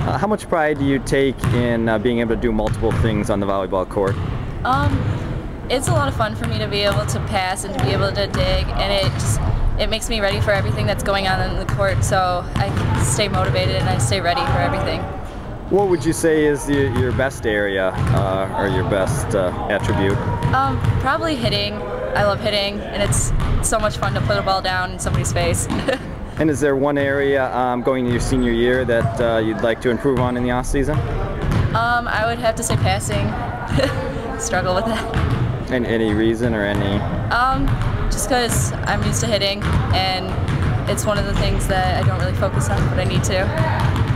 Uh, how much pride do you take in uh, being able to do multiple things on the volleyball court? Um, it's a lot of fun for me to be able to pass and to be able to dig, and it just it makes me ready for everything that's going on in the court. So I stay motivated and I stay ready for everything. What would you say is your, your best area uh, or your best uh, attribute? Um, probably hitting. I love hitting, and it's so much fun to put a ball down in somebody's face. and is there one area um, going into your senior year that uh, you'd like to improve on in the off season? Um, I would have to say passing. Struggle with that. And any reason or any? Um, just because I'm used to hitting, and it's one of the things that I don't really focus on, but I need to.